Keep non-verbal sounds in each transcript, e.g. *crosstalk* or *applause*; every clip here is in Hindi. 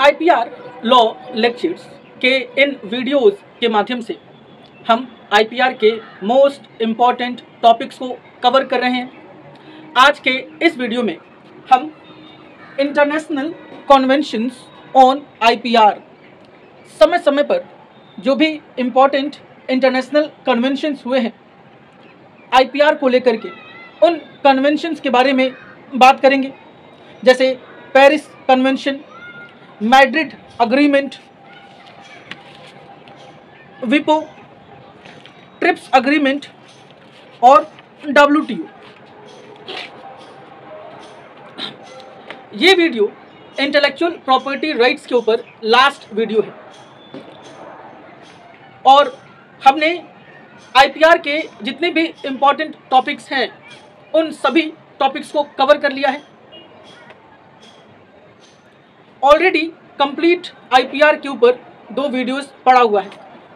आईपीआर लॉ लेक्चर्स के इन वीडियोस के माध्यम से हम आईपीआर के मोस्ट इंपॉर्टेंट टॉपिक्स को कवर कर रहे हैं। आज के इस वीडियो में हम इंटरनेशनल कॉन्वेंशंस ऑन आईपीआर समय समय पर जो भी इंपॉर्टेंट इंटरनेशनल कन्वेंशंस हुए हैं आईपीआर को लेकर के उन कन्वेंशंस के बारे में बात करेंगे। जैसे पेरिस कन्वेंशन, मैड्रिड अग्रीमेंट, विपो ट्रिप्स अग्रीमेंट और डब्ल्यू ये वीडियो इंटेलेक्चुअल प्रॉपर्टी राइट्स के ऊपर लास्ट वीडियो है। और हमने आईपीआर के जितने भी इंपॉर्टेंट टॉपिक्स हैं, उन सभी टॉपिक्स को कवर कर लिया है। ऑलरेडी कंप्लीट आईपीआर के ऊपर दो वीडियोस पड़ा हुआ है।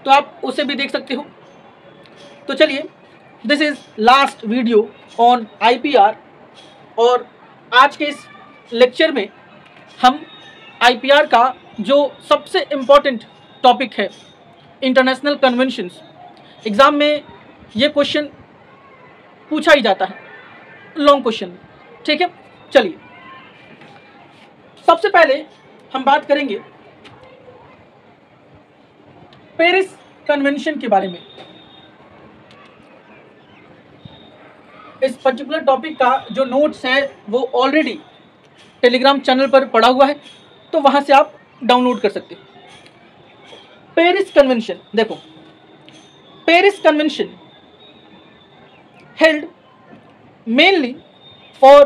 तो आप उसे भी देख सकते हो। तो चलिए this is last video on IPR और आज के इस लेक्चर में हम आईपीआर का जो सबसे इंपॉर्टेंट टॉपिक है इंटरनेशनल कन्वेंशंस एग्ज़ाम में ये क्वेश्चन पूछा ही जाता है। लॉन्ग क्वेश्चन ठीक है? चलिए। सबसे पहले हम बात करेंगे पेरिस कन्वेंशन के बारे में। इस पर्टिकुलर टॉपिक का जो नोट्स है, वो ऑलरेडी टेलीग्राम चैनल पर पड़ा हुआ है तो वहाँ से आप डाउनलोड कर सकते हो। पेरिस कन्वेंशन, देखो, Paris convention held mainly for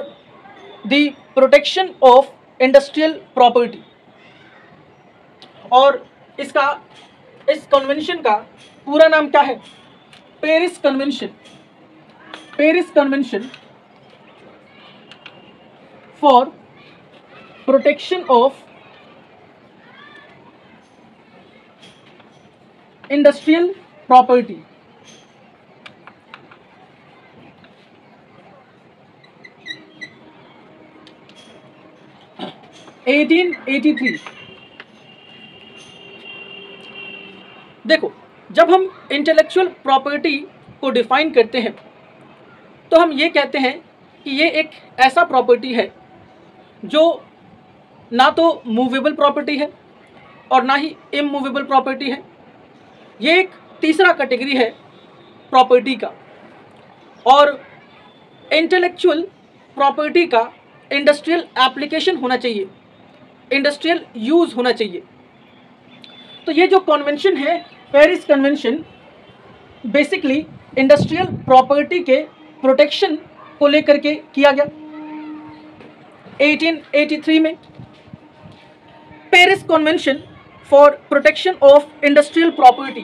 the protection of industrial property और इसका, इस कन्वेंशन का पूरा नाम क्या है? Paris convention Paris convention for protection of industrial property eighteen eighty three देखो, जब हम इंटेलेक्चुअल प्रॉपर्टी को डिफाइन करते हैं तो हम ये कहते हैं कि ये एक ऐसा प्रॉपर्टी है जो ना तो मूवेबल प्रॉपर्टी है और ना ही इमूवेबल प्रॉपर्टी है। ये एक तीसरा कैटेगरी है प्रॉपर्टी का और इंटेलेक्चुअल प्रॉपर्टी का इंडस्ट्रियल एप्लीकेशन होना चाहिए। इंडस्ट्रियल यूज़ होना चाहिए। तो ये जो कन्वेंशन है, Paris convention, basically industrial property के प्रोटेक्शन को लेकर के किया गया। 1883 में Paris convention for protection of industrial property.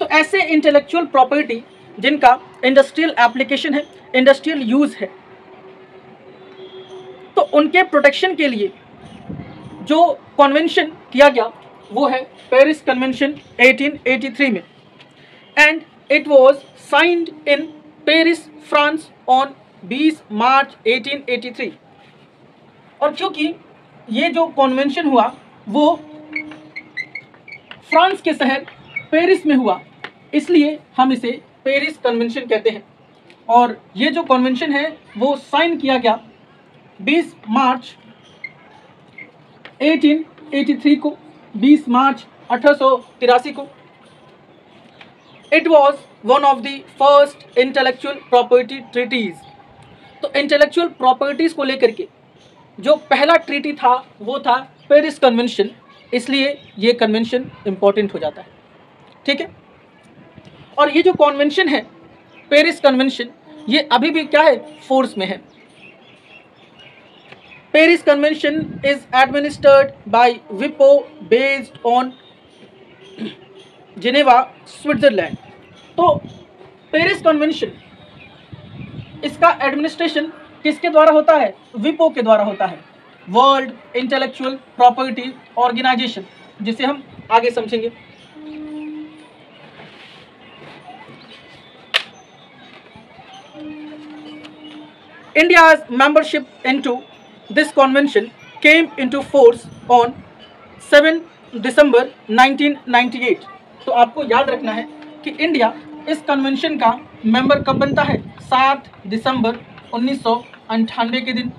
तो ऐसे इंटेलेक्चुअल प्रॉपर्टी जिनका इंडस्ट्रियल एप्लीकेशन है, इंडस्ट्रियल यूज़ है तो उनके प्रोटेक्शन के लिए जो कन्वेंशन किया गया, वो है पेरिस कन्वेंशन 1883 में। And it was signed in Paris France on 20 March 1883 और क्योंकि ये जो कॉन्वेंशन हुआ, वो फ्रांस के शहर पेरिस में हुआ, इसलिए हम इसे पेरिस कन्वेंशन कहते हैं। और ये जो कॉन्वेंशन है, वो साइन किया गया 20 मार्च 1883 को 20 मार्च अठारह सौ तिरासी को। It was one of the first intellectual property treaties तो इंटेलेक्चुअल प्रॉपर्टीज़ को लेकर के जो पहला ट्रीटी था, वो था पेरिस कन्वेंशन इसलिए ये कन्वेंशन इंपॉर्टेंट हो जाता है। ठीक है? और ये जो कॉन्वेंशन है पेरिस कन्वेंशन ये अभी भी क्या है? फोर्स में है। Paris convention is administered by विपो बेस्ड ऑन जिनेवा स्विट्जरलैंड तो पेरिस कन्वेंशन इसका एडमिनिस्ट्रेशन किसके द्वारा होता है? विपो के द्वारा होता है। वर्ल्ड इंटेलेक्चुअल प्रॉपर्टी ऑर्गेनाइजेशन जिसे हम आगे समझेंगे। India's membership into this convention came into force on 7 दिसंबर 1998 तो आपको याद रखना है कि इंडिया इस कन्वेंशन का मेंबर कब बनता है? 7 दिसंबर उन्नीस के दिन।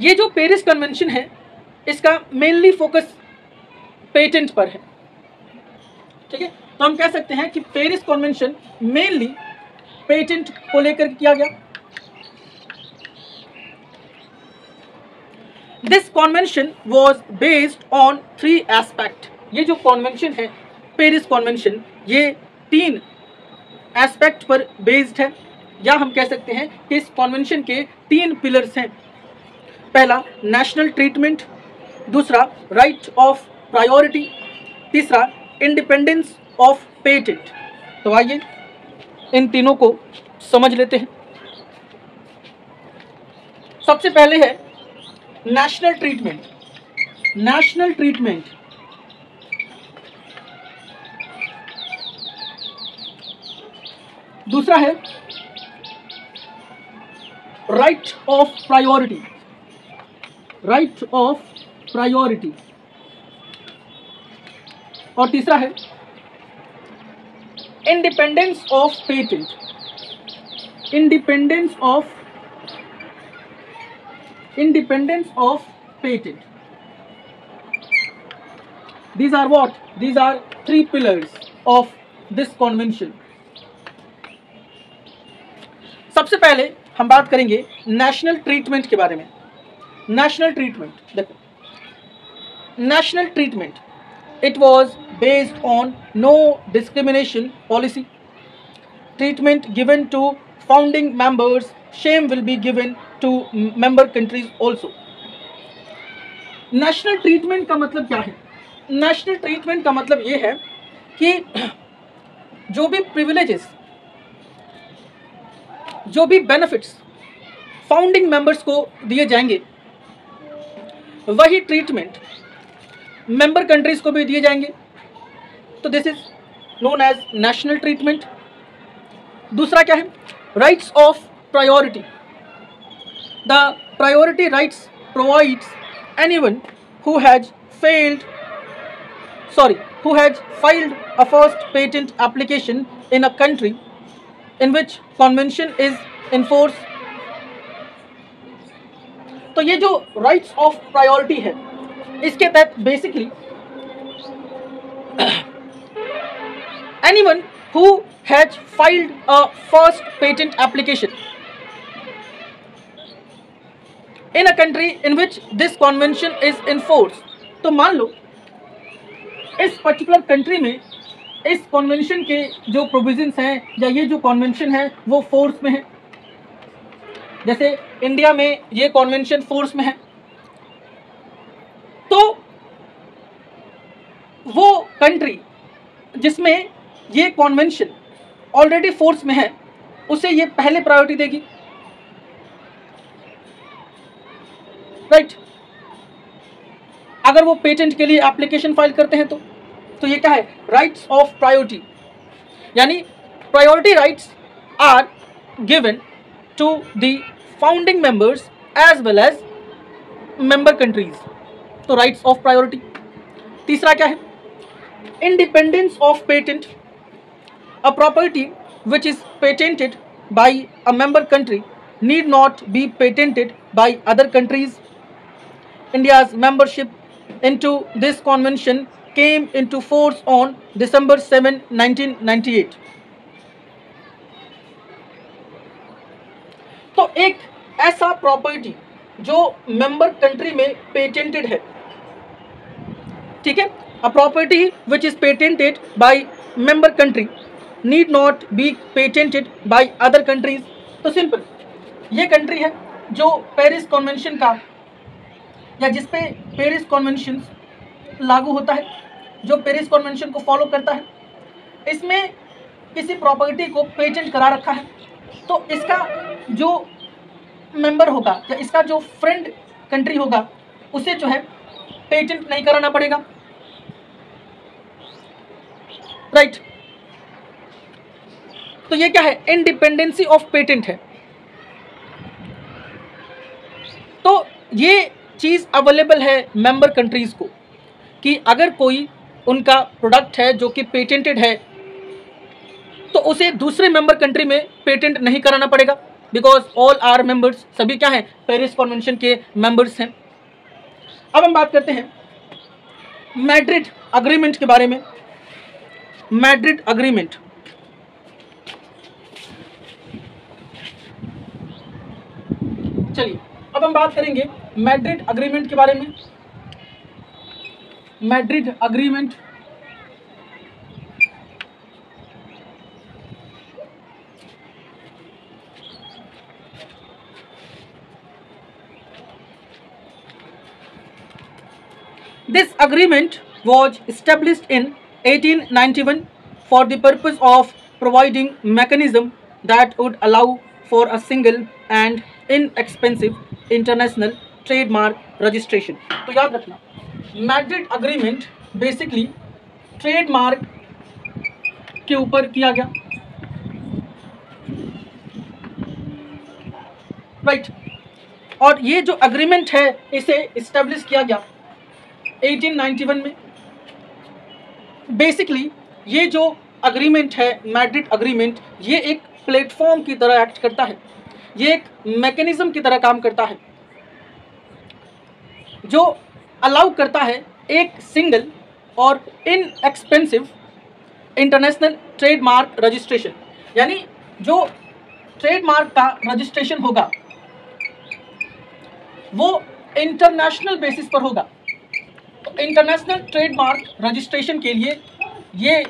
ये जो पेरिस कन्वेंशन है, इसका मेनली फोकस पेटेंट पर है। ठीक है? तो हम कह सकते हैं कि पेरिस कॉन्वेंशन मेनली पेटेंट को लेकर किया गया। This convention was based on three aspect ये जो कॉन्वेंशन है पेरिस कॉन्वेंशन ये तीन एस्पेक्ट पर बेस्ड है। या हम कह सकते हैं कि इस कॉन्वेंशन के तीन पिलर्स हैं। पहला नेशनल ट्रीटमेंट दूसरा राइट ऑफ़ प्रायोरिटी तीसरा इंडिपेंडेंस ऑफ़ पेटेंट तो आइए इन तीनों को समझ लेते हैं। सबसे पहले है नेशनल ट्रीटमेंट नेशनल ट्रीटमेंट दूसरा है right of priority right of priority और तीसरा है independence of patent independence of independence of patent These are what? These are three pillars of this convention. सबसे पहले हम बात करेंगे नेशनल ट्रीटमेंट के बारे में नेशनल ट्रीटमेंट देखो national treatment it was based on no discrimination policy treatment given to founding members shame will be given to member countries also. National treatment का मतलब क्या है? नेशनल ट्रीटमेंट का मतलब ये है कि *clears throat* जो भी प्रिविलेजेस जो भी बेनिफिट्स फाउंडिंग मेंबर्स को दिए जाएँगे, वही ट्रीटमेंट मेंबर कंट्रीज़ को भी दिए जाएँगे। तो this is known as national treatment दूसरा क्या है? Rights of priority the priority rights provides anyone who has failed sorry who has filed a first patent application in a country in which convention is in force तो ये जो राइट्स ऑफ़ प्रायोरिटी है इसके तहत basically anyone who has filed a first patent application in a country in which this convention is in force तो मान लो, इस पर्टिकुलर कंट्री में इस कॉन्वेंशन के जो प्रोविजंस हैं या ये जो कॉन्वेंशन है, वो फोर्स में है। जैसे इंडिया में ये कॉन्वेंशन फोर्स में है। तो वो कंट्री जिसमें ये कॉन्वेंशन ऑलरेडी फोर्स में है, उसे ये पहले प्रायोरिटी देगी। Right right. अगर वो पेटेंट के लिए एप्लीकेशन फ़ाइल करते हैं तो तो ये क्या है? राइट्स ऑफ़ प्रायोरिटी यानी priority rights are given to the founding members as well as member countries तो राइट्स ऑफ़ प्रायोरिटी तीसरा क्या है? Independence of patent a property which is patented by a member country need not be patented by other countries India's membership into this convention came into force on December seven 1998. तो एक ऐसा प्रॉपर्टी जो मेंबर कंट्री में पेटेंटेड है ठीक है? A property which is patented by member country need not be patented by other countries तो सिंपल ये कंट्री है जो पेरिस कॉन्वेंशन का या जिस पे पेरिस कॉन्वेंशन लागू होता है, जो पेरिस कॉन्वेंशन को फॉलो करता है, इसमें किसी प्रॉपर्टी को पेटेंट करा रखा है। तो इसका जो मेंबर होगा या इसका जो फ्रेंड कंट्री होगा, उसे जो है पेटेंट नहीं कराना पड़ेगा। राइट। तो ये क्या है? इंडिपेंडेंसी ऑफ़ पेटेंट है। तो ये चीज़ अवेलेबल है मेंबर कंट्रीज़ को कि अगर कोई उनका प्रोडक्ट है जो कि पेटेंटेड है तो उसे दूसरे मेंबर कंट्री में पेटेंट नहीं कराना पड़ेगा। बिकॉज़ ऑल आर मेंबर्स सभी क्या हैं? पेरिस कॉन्वेंशन के मेंबर्स हैं। अब हम बात करते हैं मैड्रिड अग्रीमेंट के बारे में। Madrid agreement. चलिए, अब हम बात करेंगे मैड्रिड अग्रीमेंट के बारे में। Madrid agreement. This agreement was established in 1891 for the purpose of providing mechanism that would allow for a single and inexpensive international trademark registration. तो याद रखना मैड्रिड अग्रीमेंट बेसिकली ट्रेडमार्क के ऊपर किया गया राइट right. और ये जो अग्रीमेंट है इसे इस्टेब्लिश किया गया 1891 में बेसिकली ये जो अग्रीमेंट है मैड्रिड अग्रीमेंट ये एक प्लेटफॉर्म की तरह एक्ट करता है। ये एक मैकेनिज्म की तरह काम करता है। जो अलाउ करता है एक सिंगल और inexpensive international trademark registration यानी जो ट्रेडमार्क का रजिस्ट्रेशन होगा, वो इंटरनेशनल बेसिस पर होगा। इंटरनेशनल ट्रेडमार्क रजिस्ट्रेशन के लिए ये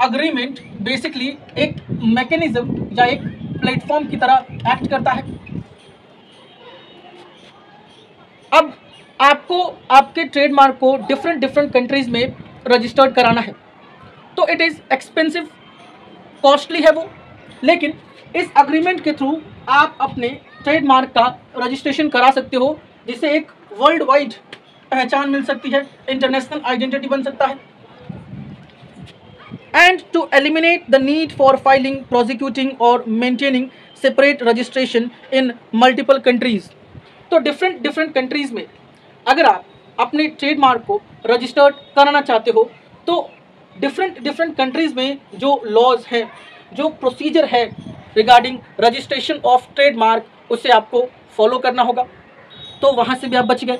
अग्रीमेंट बेसिकली एक मैकेनिज्म या एक प्लेटफॉर्म की तरह एक्ट करता है। अब आपको आपके ट्रेडमार्क को डिफरेंट डिफरेंट कंट्रीज़ में रजिस्टर्ड कराना है। तो इट इज़ एक्सपेंसिव कॉस्टली है वो। लेकिन इस अग्रीमेंट के थ्रू आप अपने ट्रेडमार्क का रजिस्ट्रेशन करा सकते हो जिससे एक वर्ल्ड वाइड पहचान मिल सकती है इंटरनेशनल आइडेंटिटी बन सकता है। And to eliminate the need for filing prosecuting और maintaining separate registration in multiple countries तो डिफरेंट डिफरेंट कंट्रीज़ में अगर आप अपने ट्रेडमार्क को रजिस्टर्ड कराना चाहते हो तो डिफरेंट डिफरेंट कंट्रीज़ में जो लॉज हैं, जो प्रोसीजर है रिगार्डिंग रजिस्ट्रेशन ऑफ़ ट्रेडमार्क उसे आपको फॉलो करना होगा। तो वहाँ से भी आप बच गए।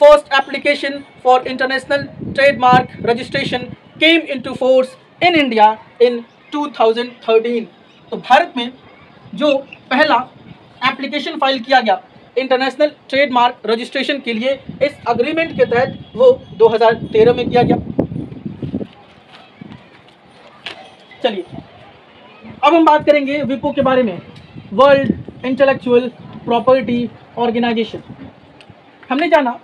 First application for international trademark registration came into force in India in 2013 तो भारत में जो पहला एप्लीकेशन फ़ाइल किया गया इंटरनेशनल ट्रेडमार्क रजिस्ट्रेशन के लिए, इस अग्रीमेंट के तहत वो 2013 में किया गया। चलिए, अब हम बात करेंगे विपो के बारे में। वर्ल्ड इंटेलेक्चुअल प्रॉपर्टी ऑर्गेनाइजेशन हमने जाना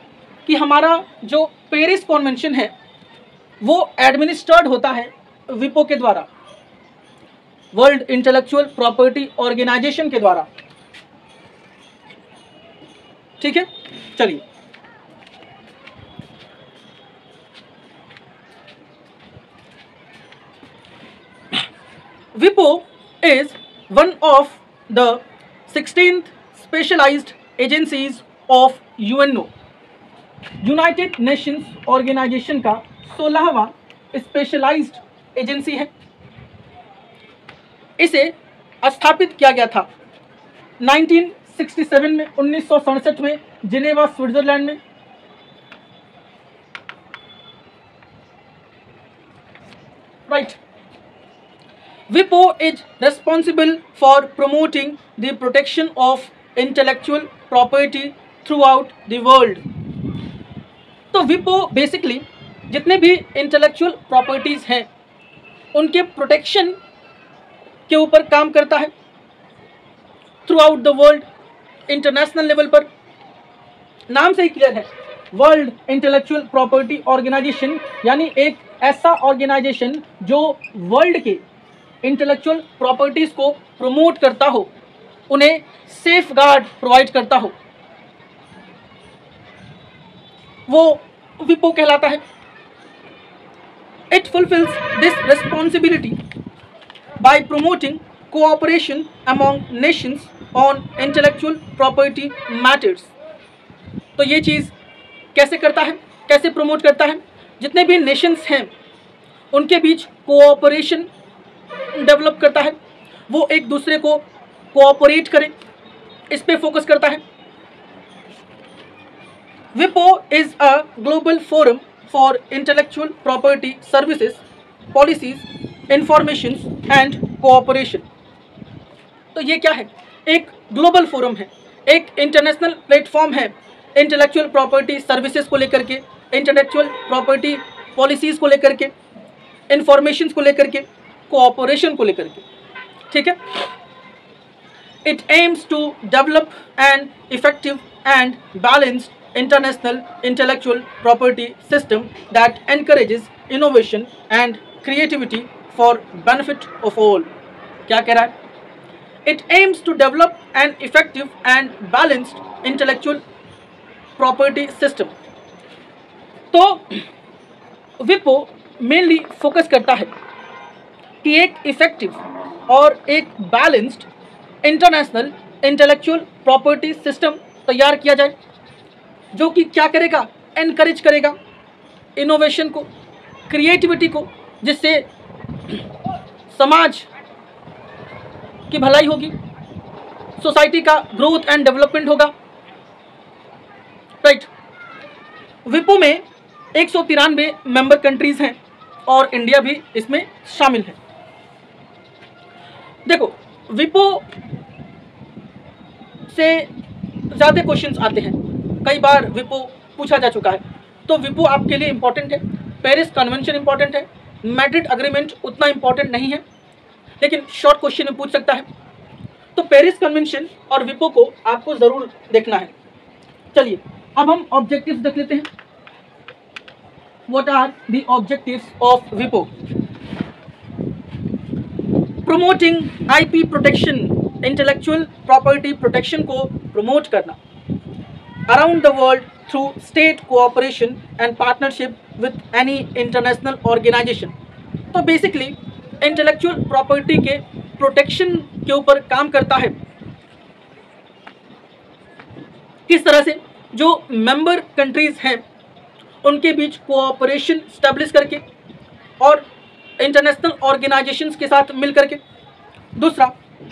कि हमारा जो पेरिस कॉन्वेंशन है, वो एडमिनिस्टर्ड होता है विपो के द्वारा, वर्ल्ड इंटेलेक्चुअल प्रॉपर्टी ऑर्गेनाइजेशन के द्वारा। ठीक है? चलिए। विपो is one of the sixteen specialised agencies of UNO United Nations Organization का सोलहवा स्पेशलाइज्ड एजेंसी है। इसे स्थापित किया गया था 1967 में, उन्नीस सौ सड़सठ में, जिनेवा, स्विट्जरलैंड में। Right विपो is responsible for promoting the protection of intellectual property throughout the world तो विपो बेसिकली जितने भी इंटेलेक्चुअल प्रॉपर्टीज़ हैं, उनके प्रोटेक्शन के ऊपर काम करता है। Throughout the world international level पर नाम से ही क्लियर है। वर्ल्ड इंटेलेक्चुअल प्रॉपर्टी ऑर्गेनाइजेशन यानी एक ऐसा ऑर्गेनाइजेशन जो वर्ल्ड के इंटेलेक्चुअल प्रॉपर्टीज़ को प्रमोट करता हो, उन्हें सेफ़ गार्ड प्रोवाइड करता हो। वो विपो कहलाता है। It fulfils this responsibility by promoting cooperation among nations on intellectual property matters तो ये चीज़ कैसे करता है, कैसे प्रमोट करता है? जितने भी नेशंस हैं, उनके बीच कोऑपरेशन डेवलप करता है। वो एक दूसरे को कोऑपरेट करें, इस पर फोकस करता है। विपो is a global forum for intellectual property services policies information and cooperation तो ये क्या है? एक ग्लोबल फोरम है, एक इंटरनेशनल प्लेटफॉर्म है इंटेलेक्चुअल प्रॉपर्टी सर्विसेज़ को लेकर के इंटेलेक्चुअल प्रॉपर्टी पॉलिसीज़ को लेकर के इंफॉर्मेशन को लेकर के कोऑपरेशन को लेकर के। ठीक है? It aims to develop an effective and balanced international intellectual property system that encourages innovation and creativity for benefit of all क्या कह रहा है? It aims to develop an effective and balanced intellectual property system तो विपो मेनली फोकस करता है कि एक इफ़ेक्टिव और एक balanced international intellectual property system तैयार किया जाए। जो कि क्या करेगा? एनकरेज करेगा इनोवेशन को क्रिएटिविटी को, जिससे समाज की भलाई होगी सोसाइटी का ग्रोथ एंड डेवलपमेंट होगा। राइट विपो में एक सौ तिरानवे मेंबर कंट्रीज़ हैं और इंडिया भी इसमें शामिल है। देखो, विपो से ज़्यादा क्वेश्चंस आते हैं। कई बार विपो पूछा जा चुका है। तो विपो आपके लिए इंपॉर्टेंट है। पेरिस कन्वेंशन इंपॉर्टेंट है। मैड्रिड अग्रीमेंट उतना इंपॉर्टेंट नहीं है। लेकिन शॉर्ट क्वेश्चन में पूछ सकता है। तो पेरिस कन्वेंशन और विपो को आपको ज़रूर देखना है। चलिए अब हम ऑब्जेक्टिव्स देख लेते हैं। What are the objectives of WIPO? Promoting IP protection, intellectual property protection को promote करना। Around the world through state cooperation and partnership with any international organization. तो basically intellectual property के protection के ऊपर काम करता है किस तरह से जो member countries हैं उनके बीच कोऑपरेशन स्टैब्लिश करके और इंटरनेशनल ऑर्गेनाइजेशंस के साथ मिल करके दूसरा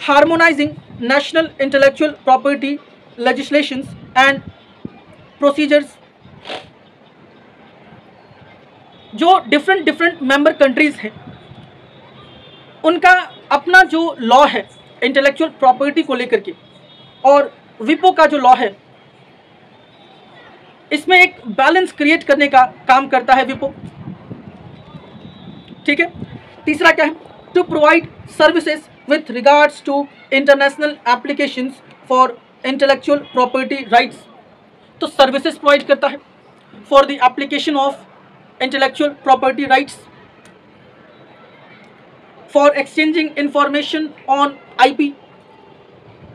harmonising national intellectual property legislations and procedures जो डिफरेंट डिफरेंट मेंबर कंट्रीज़ हैं, उनका अपना जो लॉ है इंटेलेक्चुअल प्रॉपर्टी को लेकर के, और विपो का जो लॉ है, इसमें एक बैलेंस क्रिएट करने का काम करता है विपो। ठीक है? तीसरा क्या है? To provide services with regards to international application for intellectual property rights तो सर्विसेज़ प्रोवाइड करता है। For the application of intellectual property rights for exchanging information on IP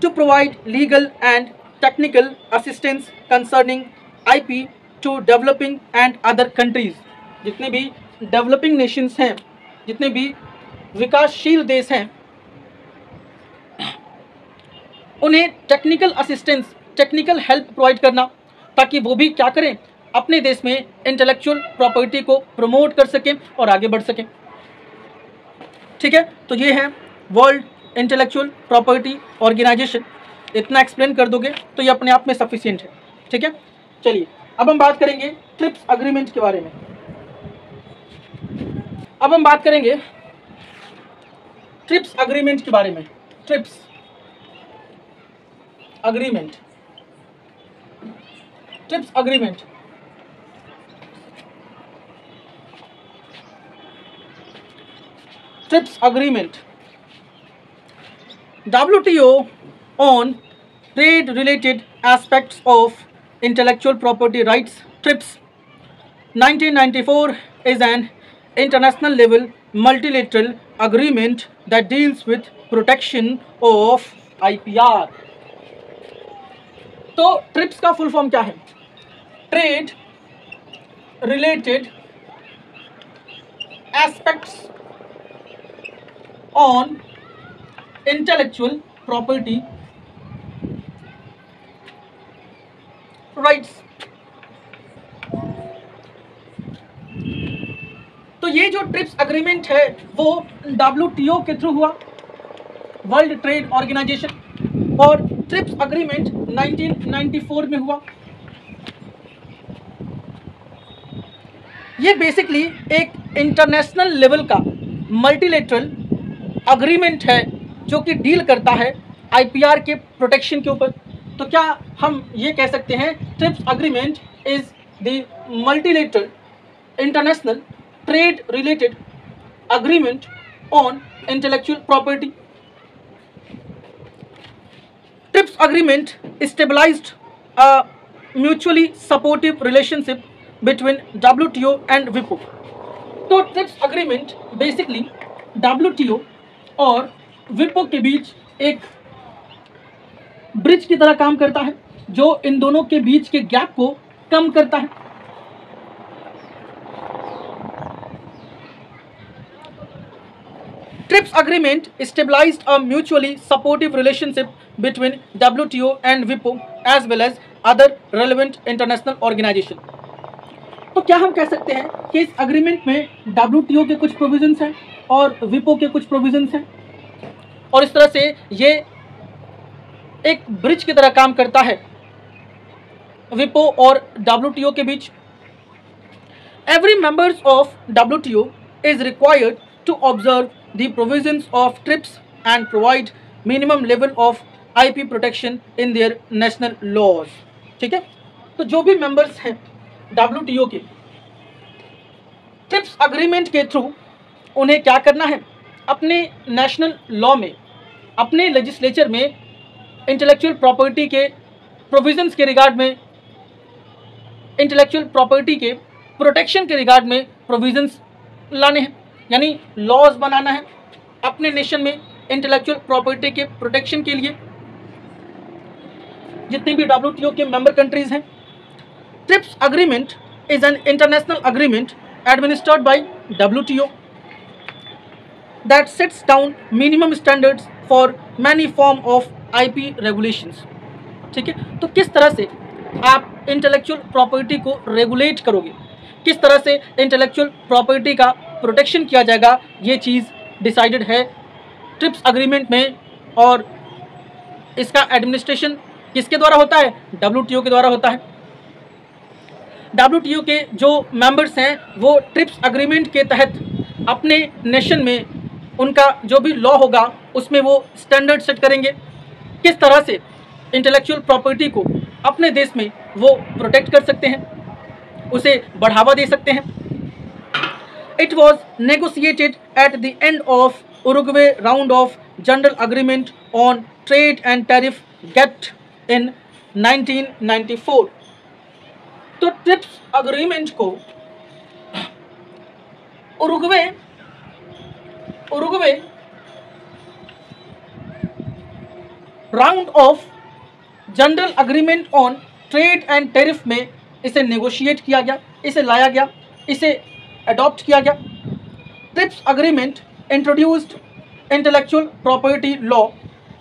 to provide legal and technical assistance concerning IP to developing and other countries जितने भी डेवलपिंग नेशंस हैं, जितने भी विकासशील देश हैं, उन्हें technical assistance technical help provide करना ताकि वो भी क्या करें, अपने देश में इंटेलेक्चुअल प्रॉपर्टी को प्रमोट कर सकें और आगे बढ़ सकें। ठीक है? तो ये है वर्ल्ड इंटेलेक्चुअल प्रॉपर्टी ऑर्गेनाइजेशन इतना एक्सप्लेन कर दोगे तो ये अपने आप में सफिशियंट है। ठीक है? चलिए, अब हम बात करेंगे ट्रिप्स अग्रीमेंट के बारे में। अब हम बात करेंगे ट्रिप्स अग्रीमेंट के बारे में। TRIPS agreement TRIPS agreement TRIPS agreement W T O on trade related aspect of intellectual property right TRIPS 1994 is an international level multilateral agreement that deals with protection of IPR तो ट्रिप्स का फुल फॉर्म क्या है? Trade related aspects on intellectual property rights. तो ये जो ट्रिप्स अग्रीमेंट है, वो डब्ल्यूटीओ के थ्रू हुआ वर्ल्ड ट्रेड ऑर्गेनाइजेशन और ट्रिप्स अग्रीमेंट 1994 में हुआ। ये बेसिकली एक इंटरनेशनल लेवल का मल्टीलेटरल अग्रीमेंट है जो कि डील करता है आईपीआर के प्रोटेक्शन के ऊपर। तो क्या हम ये कह सकते हैं TRIPS agreement is the multilateral international trade related agreement on intellectual property TRIPS agreement stabilised mutually supportive relationship between W and विपो तो ट्रिप्स अग्रीमेंट बेसिकली डब्ल्यू और विपो के बीच एक ब्रिज की तरह काम करता है, जो इन दोनों के बीच के गैप को कम करता है। TRIPS agreement stabilised a mutually supportive relationship between W and विपो as well as other relevant international organisation तो क्या हम कह सकते हैं कि इस अग्रीमेंट में डब्ल्यूटीओ के कुछ प्रोविजंस हैं और विपो के कुछ प्रोविजंस हैं? और इस तरह से ये एक ब्रिज की तरह काम करता है। विपो और डब्ल्यू के बीच। Every members of WTO is required to observe provisions of TRIPS and provide minimum level of IP protection in their national laws ठीक है? तो जो भी मेंबर्स हैं डब्ल्यूटीओ के। ट्रिप्स अग्रीमेंट के थ्रू उन्हें क्या करना है? अपने नेशनल लॉ में, अपने लेजिस्लेचर में इंटेलेक्चुअल प्रॉपर्टी के प्रोविजंस के रिगार्ड में इंटेलेक्चुअल प्रॉपर्टी के प्रोटेक्शन के रिगार्ड में प्रोविजंस लाने हैं। यानी लॉज बनाना है अपने नेशन में इंटेलेक्चुअल प्रॉपर्टी के प्रोटेक्शन के लिए। जितनी भी डब्ल्यूटीओ के मेंबर कंट्रीज़ हैं TRIPS agreement is an international agreement administered by WTO that sets down minimum standards for many form of IP regulations. ठीक है? तो किस तरह से आप इंटेलेक्चुअल प्रॉपर्टी को रेगुलेट करोगे? किस तरह से इंटेलेक्चुअल प्रॉपर्टी का प्रोटेक्शन किया जाएगा? ये चीज़ डिसाइडेड है ट्रिप्स अग्रीमेंट में और इसका एडमिनिस्ट्रेशन किसके द्वारा होता है? डब्ल्यूटीओ के द्वारा होता है। डब्ल्यूटीओ के जो मेंबर्स हैं, वो ट्रिप्स अग्रीमेंट के तहत अपने नेशन में उनका जो भी लॉ होगा, उसमें वो स्टैंडर्ड सेट करेंगे। किस तरह से इंटेलेक्चुअल प्रॉपर्टी को अपने देश में वो प्रोटेक्ट कर सकते हैं, उसे बढ़ावा दे सकते हैं। It was negotiated at the end of Uruguay round of general agreement on trade and tariff GATT in 1994 तो ट्रिप्स अग्रीमेंट को Uruguay Uruguay round of general agreement on trade and tariff में इसे नेगोशिएट किया गया, इसे लाया गया, इसे अडॉप्ट किया गया। TRIPS agreement introduced intellectual property law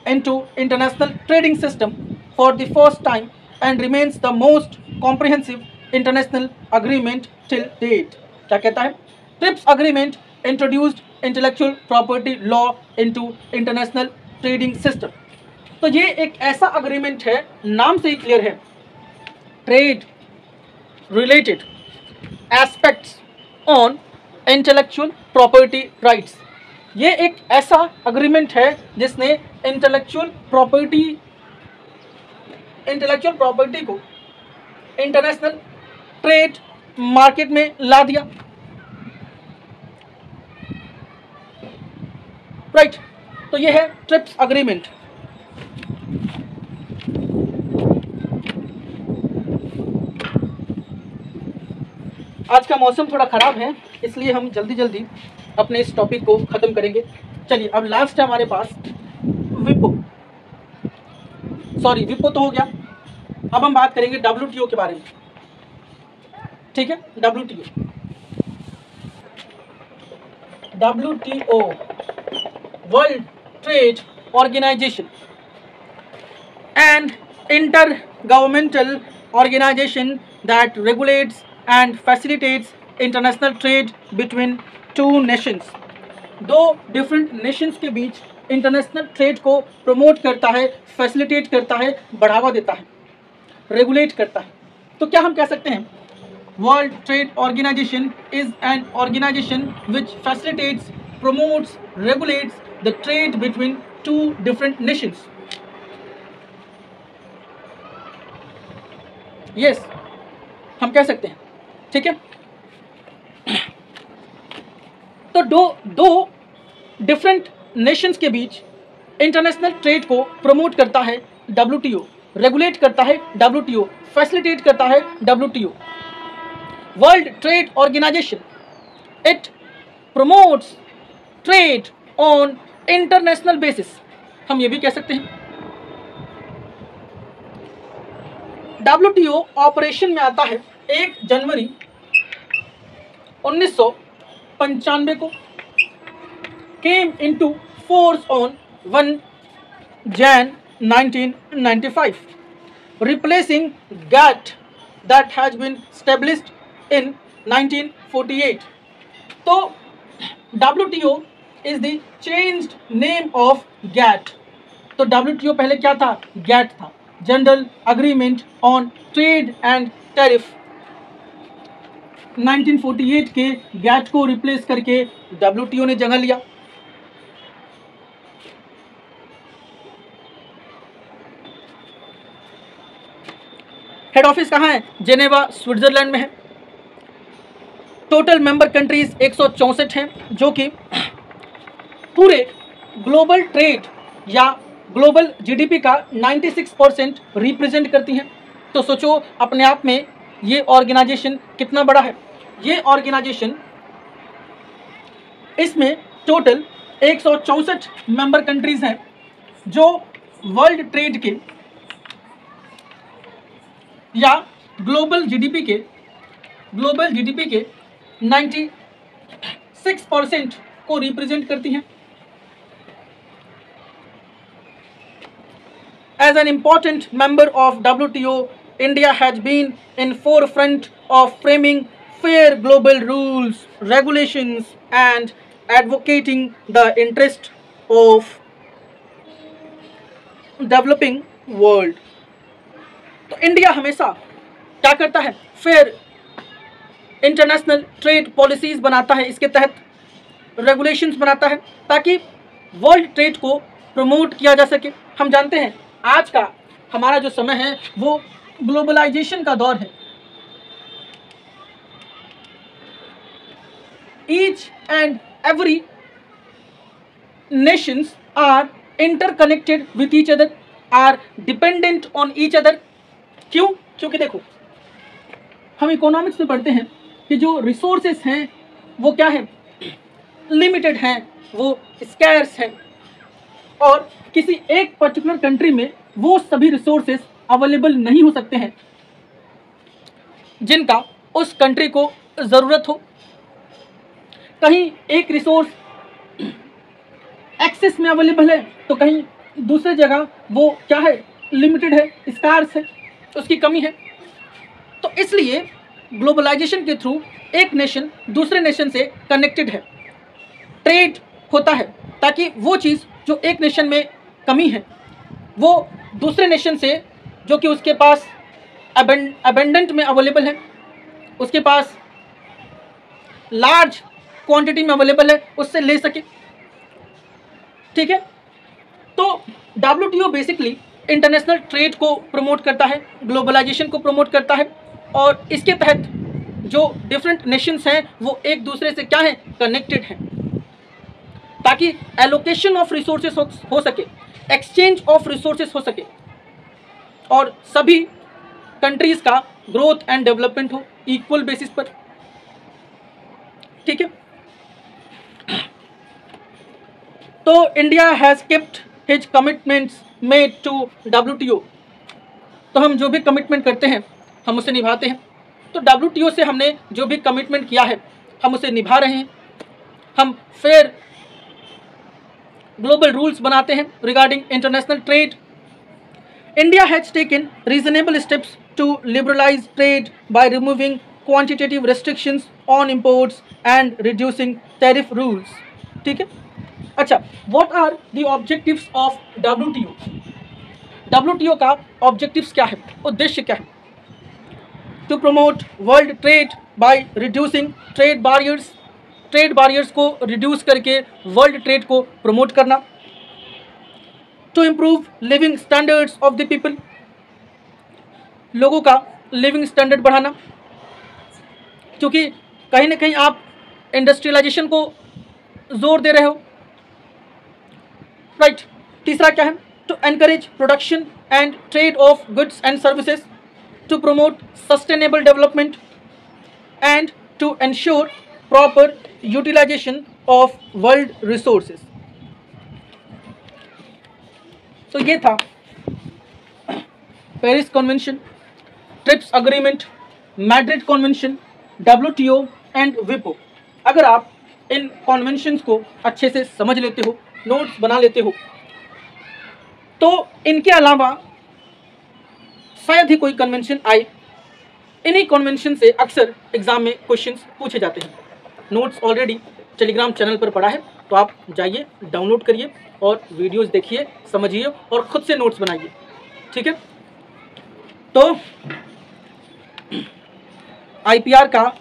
into international trading system for the first time and remains the most comprehensive international agreement till date क्या कहता है? TRIPS agreement introduced intellectual property law into international trading system तो ये एक ऐसा अग्रीमेंट है, नाम से ही क्लियर है. Trade related aspects on intellectual property rights ये एक ऐसा अग्रीमेंट है जिसने इंटेलेक्चुअल प्रॉपर्टी इंटेलेक्चुअल प्रॉपर्टी को इंटरनेशनल ट्रेड मार्केट में ला दिया। Right right. तो ये है ट्रिप्स अग्रीमेंट आज का मौसम थोड़ा ख़राब है, इसलिए हम जल्दी जल्दी अपने इस टॉपिक को ख़त्म करेंगे। चलिए, अब लास्ट है हमारे पास विपो सॉरी विपो तो हो गया। अब हम बात करेंगे डब्ल्यूटीओ के बारे में। ठीक है? W T O W T O world trade organisation and intergovernmental organisation that regulates and facilitates international trade between two nations दो डिफरेंट नेशंस के बीच इंटरनेशनल ट्रेड को प्रमोट करता है फैसिलिटेट करता है, बढ़ावा देता है रेगुलेट करता है। तो क्या हम कह सकते हैं? World trade organisation is an organisation which facilitates promotes, regulates the trade between two different nations. Yes, हम कह सकते हैं। ठीक है? तो दो दो डिफरेंट नेशंस के बीच इंटरनेशनल ट्रेड को प्रमोट करता है डब्ल्यू रेगुलेट करता है डब्ल्यू फैसिलिटेट करता है W world trade organisation it promotes trade on international basis हम ये भी कह सकते हैं। डब्ल्यू ऑपरेशन में आता है एक जनवरी उन्नीस को। Came into force on one Jan 1995 replacing GATT that has been established in 1948 तो WTO is the changed name of GATT तो WTO पहले क्या था GATT था general agreement on trade and tariff 1948 के गैट को रिप्लेस करके डब्ल्यू ने जगह लिया हेड ऑफ़िस कहाँ है? जेनेवा स्विट्जरलैंड में है। टोटल मेंबर कंट्रीज़ एक सौ चौंसठ हैं, जो कि पूरे ग्लोबल ट्रेड या ग्लोबल जीडीपी का 96 परसेंट रिप्रेजेंट करती हैं। तो सोचो, अपने आप में ये ऑर्गेनाइजेशन कितना बड़ा है? ये ऑर्गेनाइजेशन इसमें टोटल एक सौ चौंसठ मेंबर कंट्रीज़ हैं, जो वर्ल्ड ट्रेड के या ग्लोबल जीडीपी के, ग्लोबल जीडीपी के 96 परसेंट को रिप्रेजेंट करती हैं। As an important member of W India has been in forefront of framing fair global rules regulations and advocating the interest of developing world तो इंडिया हमेशा क्या करता है? फेयर इंटरनेशनल ट्रेड पॉलिसीज़ बनाता है, इसके तहत रेगुलेशंस बनाता है, ताकि वर्ल्ड ट्रेड को प्रमोट किया जा सके। हम जानते हैं, आज का हमारा जो समय है, वो ग्लोबलाइजेशन का दौर है। Each and every nations are interconnected with each other are dependent on each other क्यों? क्योंकि देखो, हम इकोनॉमिक्स में पढ़ते हैं कि जो रिसोर्सेस हैं, वो क्या है? लिमिटेड हैं, वो स्कैर्स हैं। और किसी एक पर्टिकुलर कंट्री में वो सभी रिसोर्सेस अवेलेबल नहीं हो सकते हैं, जिनका उस कंट्री को ज़रूरत हो। कहीं एक रिसोर्स एक्सेस में अवेलेबल है तो कहीं दूसरी जगह वो क्या है? लिमिटेड है स्कार्स है। उसकी कमी है। तो इसलिए ग्लोबलाइजेशन के थ्रू एक नेशन दूसरे नेशन से कनेक्टेड है। ट्रेड होता है ताकि वो चीज़ जो एक नेशन में कमी है, वो दूसरे नेशन से जो कि उसके पास अबेंडेंट में अवेलेबल है, उसके पास लार्ज क्वांटिटी में अवेलेबल है, उससे ले सके। ठीक है? तो डब्ल्यू बेसिकली इंटरनेशनल ट्रेड को प्रमोट करता है ग्लोबलाइजेशन को प्रमोट करता है, और इसके तहत जो डिफरेंट नेशंस हैं, वो एक दूसरे से क्या हैं? कनेक्टेड हैं। ताकि एलोकेशन ऑफ़ रिसोर्सेस हो सके एक्सचेंज ऑफ़ रिसोर्सेस हो सके, और सभी कंट्रीज़ का ग्रोथ एंड डेवलपमेंट हो इक्वल बेसिस पर। ठीक है? तो India has kept his commitments made to W तो हम जो भी कमिटमेंट करते हैं, हम उसे निभाते हैं। तो डब्ल्यू से हमने जो भी कमिटमेंट किया है, हम उसे निभा रहे हैं। हम फेयर ग्लोबल रूल्स बनाते हैं regarding international trade India has taken reasonable steps to liberalise trade by removing quantitative restrictions on imports and reducing tariff rules ठीक है? अच्छा what are the objectives of WTO WTO का ऑब्जेक्टिव्स क्या है? उद्देश्य क्या है? To promote world trade by reducing trade barriers trade barriers को रिड्यूस करके वर्ल्ड ट्रेड को प्रमोट करना। To improve living standards of the people लोगों का लिविंग स्टैंडर्ड बढ़ाना। क्योंकि कहीं ना कहीं आप इंडस्ट्रियलाइजेशन को ज़ोर दे रहे हो राइट right. तीसरा क्या है? To encourage production and trade of goods and services to promote sustainable development and to ensure proper utilisation of world resources तो ये था Paris convention TRIPS agreement Madrid convention WTO and विपो अगर आप इन कॉन्वेंशंस को अच्छे से समझ लेते हो नोट्स बना लेते हो। तो इनके अलावा शायद ही कोई कन्वेंशन आए। इन्हीं कन्वेंशन से अक्सर एग्ज़ाम में क्वेश्चंस पूछे जाते हैं। नोट्स ऑलरेडी टेलीग्राम चैनल पर पड़ा है तो आप जाइए डाउनलोड करिए और वीडियोस देखिए, समझिए और ख़ुद से नोट्स बनाइए। ठीक है? तो आईपीआर का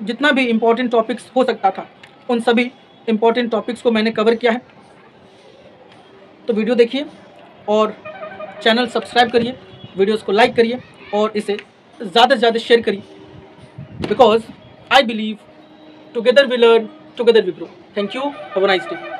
जितना भी इम्पोर्टेंट टॉपिक्स हो सकता था, उन सभी इम्पोर्टेंट टॉपिक्स को मैंने कवर किया है। तो वीडियो देखिए और चैनल सब्सक्राइब करिए वीडियोस को लाइक करिए और इसे ज़्यादा से ज़्यादा शेयर करिए। Because I believe together we learn together we grow thank you have a nice day